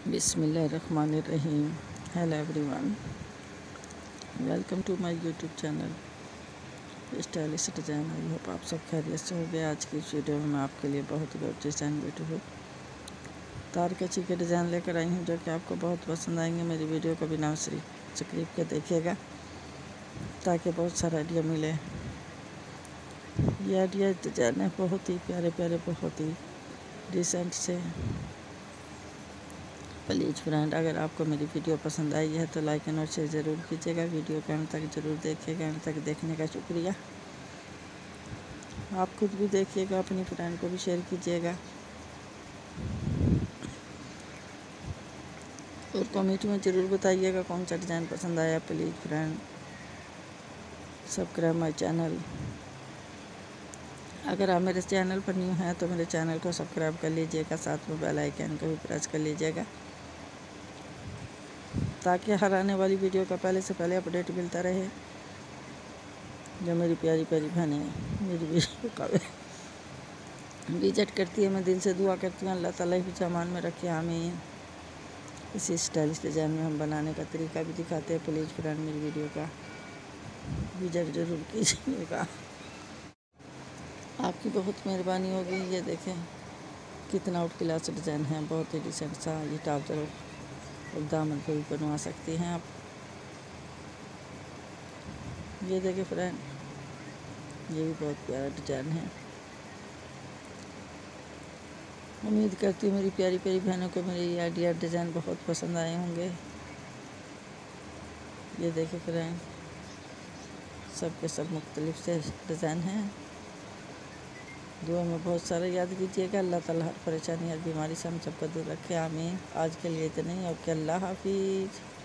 बिसमीम hello everyone, welcome to my YouTube channel. Stylish design, I hope आप सब खैरियत से हो गए आज की इस वीडियो में मैं आपके लिए बहुत ही डिज़ाइन ब्यूटीफुल तार कची के डिज़ाइन लेकर आई हूँ, जो कि आपको बहुत पसंद आएँगे। मेरी वीडियो को बिना श्री तकरीब के देखिएगा, ताकि बहुत सारा आइडिया मिले। ये आइडिया डिज़ाइन है, बहुत ही प्यारे प्यारे बहुत ही डिसेंट से प्लीज़ फ्रेंड अगर आपको मेरी वीडियो पसंद आई है तो लाइक एंड और शेयर ज़रूर कीजिएगा। वीडियो को अंत तक ज़रूर देखिएगा। अंत तक देखने का शुक्रिया। आप खुद भी देखिएगा, अपनी फ्रेंड को भी शेयर कीजिएगा। और कमेंट में ज़रूर बताइएगा कौन सा डिज़ाइन पसंद आया। Please friend subscribe my channel अगर आप मेरे चैनल पर न्यू हैं तो मेरे चैनल को सब्सक्राइब कर लीजिएगा। साथ में बेल आइकन को भी प्रेस कर लीजिएगा। ताकि हर आने वाली वीडियो का पहले से पहले अपडेट मिलता रहे। जो मेरी प्यारी प्यारी बहनें मेरी वीडियो का विज़िट करती है, मैं दिल से दुआ करती हूँ, अल्लाह ताला ही सामान में रखे हमें इसी स्टाइलिश डिज़ाइन में हम बनाने का तरीका भी दिखाते हैं, प्लीज़ फ्रेंड, मेरी वीडियो का। विज़िट ज़रूर कीजिएगा। आपकी बहुत मेहरबानी होगी, ये देखें, कितना आउट क्लास डिज़ाइन है, बहुत ही डिसेंट सा, ये टॉप ज़रूर। और दामन पे भी बनवा सकती हैं आप। ये देखिए फ्रेंड, ये भी बहुत प्यारा डिज़ाइन है। उम्मीद करती हूँ मेरी प्यारी प्यारी बहनों को मेरे ये आइडिया डिज़ाइन बहुत पसंद आए होंगे। ये देखिए फ्रेंड सब के सब मुख्तलिफ़ से डिज़ाइन हैं। दुआ में बहुत सारे याद कीजिएगा। अल्लाह ताला हर परेशानी, हर बीमारी से हम सबको दूर रखे। आमीन। आज के लिए इतना ही। ओके, अल्लाह हाफिज़।